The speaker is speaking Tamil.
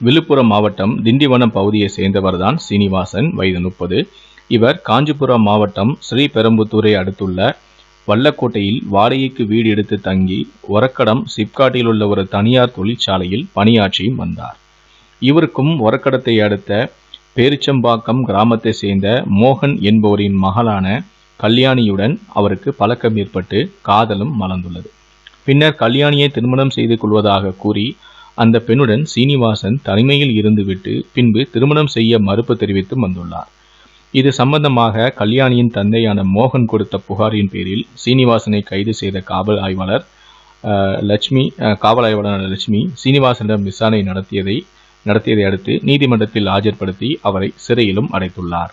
விழுப்புரம் மாவட்டம் திண்டிவனம் பகுதியை சேர்ந்தவர்தான் சீனிவாசன் வயது முப்பது. இவர் காஞ்சிபுரம் மாவட்டம் ஸ்ரீபெரும்புத்தூரை அடுத்துள்ள வல்லக்கோட்டையில் வாடகைக்கு வீடு எடுத்து தங்கி ஒரக்கடம் சிப்காட்டில் உள்ள ஒரு தனியார் தொழிற்சாலையில் பணியாற்றியும் வந்தார். இவருக்கும் ஒரக்கடத்தை அடுத்த பேரிச்சம்பாக்கம் கிராமத்தை சேர்ந்த மோகன் என்பவரின் மகளான கல்யாணியுடன் அவருக்கு பழக்கம் ஏற்பட்டு காதலும் மலர்ந்துள்ளது. பின்னர் கல்யாணியை திருமணம் செய்து கொள்வதாக கூறி அந்த பெண்ணுடன் சீனிவாசன் தனிமையில் இருந்துவிட்டு பின்பு திருமணம் செய்ய மறுப்பு தெரிவித்து வந்துள்ளார். இது சம்பந்தமாக கல்யாணியின் தந்தையான மோகன் கொடுத்த புகாரின் பேரில் சீனிவாசனை கைது செய்த காவல் ஆய்வாளர் லட்சுமி காவல் ஆய்வாளர் லட்சுமி சீனிவாசனிடம் விசாரணை நடத்தியதை நடத்தியதை அடுத்து நீதிமன்றத்தில் ஆஜர்படுத்தி அவரை சிறையிலும் அடைத்துள்ளார்.